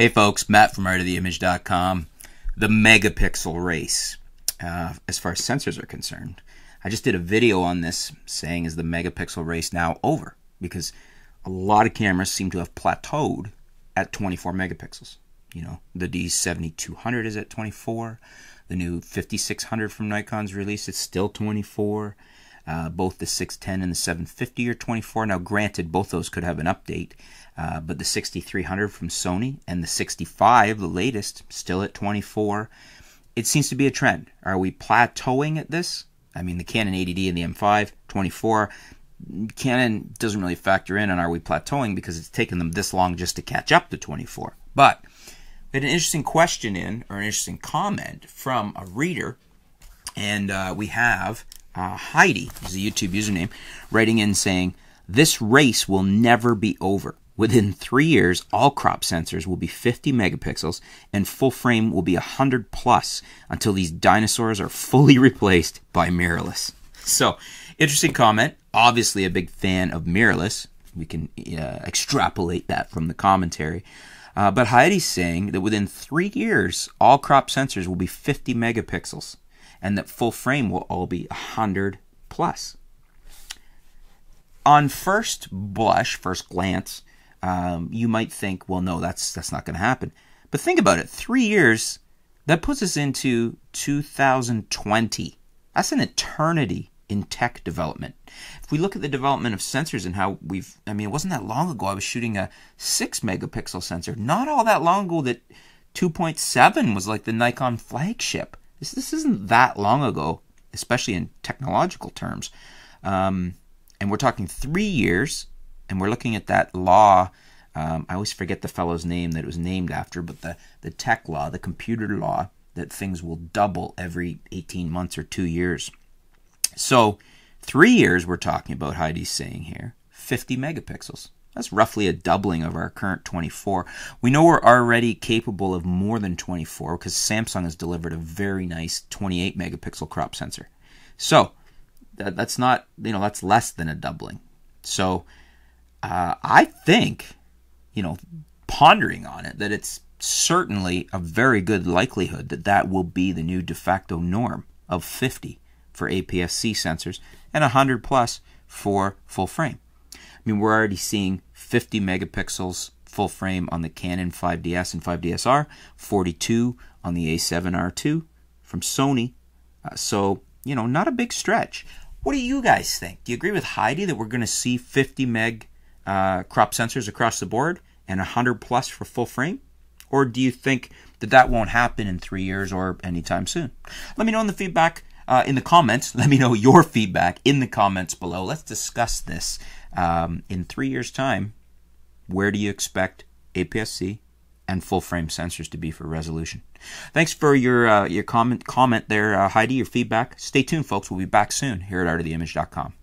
Hey folks, Matt from artoftheimage.com. The megapixel race, uh, as far as sensors are concerned. I just did a video on this saying is the megapixel race now over because a lot of cameras seem to have plateaued at 24 megapixels. You know, the D7200 is at 24. The new 5600 from Nikon's release is still 24. Uh, both the 610 and the 750 are 24. Now, granted, both those could have an update, uh, but the 6300 from Sony and the 65, the latest, still at 24. It seems to be a trend. Are we plateauing at this? I mean, the Canon 80D and the M5, 24. Canon doesn't really factor in on are we plateauing because it's taken them this long just to catch up to 24. But we had an interesting question in, or an interesting comment from a reader, and uh, we have uh, Heidi, is the YouTube username, writing in saying, This race will never be over. Within three years, all crop sensors will be 50 megapixels and full frame will be 100 plus until these dinosaurs are fully replaced by mirrorless. So, interesting comment. Obviously, a big fan of mirrorless. We can uh, extrapolate that from the commentary. Uh, but Heidi's saying that within three years, all crop sensors will be 50 megapixels and that full frame will all be 100 plus. On first blush, first glance, um, you might think, well, no, that's that's not going to happen. But think about it: three years, that puts us into 2020. That's an eternity in tech development. If we look at the development of sensors and how we've, I mean, it wasn't that long ago I was shooting a six megapixel sensor. Not all that long ago that 2.7 was like the Nikon flagship. This this isn't that long ago, especially in technological terms. Um, and we're talking three years and we're looking at that law. Um, I always forget the fellow's name that it was named after, but the, the tech law, the computer law, that things will double every 18 months or two years. So, three years we're talking about, Heidi's saying here 50 megapixels. That's roughly a doubling of our current 24. We know we're already capable of more than 24 because Samsung has delivered a very nice 28 megapixel crop sensor. So, that, that's not, you know, that's less than a doubling. So, uh, I think, you know, pondering on it, that it's certainly a very good likelihood that that will be the new de facto norm of 50 for APS-C sensors and 100 plus for full frame. I mean, we're already seeing 50 megapixels full frame on the Canon 5DS and 5DSR, 42 on the A7R2 from Sony. Uh, so, you know, not a big stretch. What do you guys think? Do you agree with Heidi that we're going to see 50 meg uh, crop sensors across the board and 100 plus for full frame? Or do you think that that won't happen in three years or anytime soon? Let me know in the feedback uh, in the comments. Let me know your feedback in the comments below. Let's discuss this um, in three years' time. Where do you expect APS-C and full frame sensors to be for resolution? Thanks for your uh, your comment comment there, uh, Heidi. Your feedback. Stay tuned, folks. We'll be back soon here at artoftheimage.com.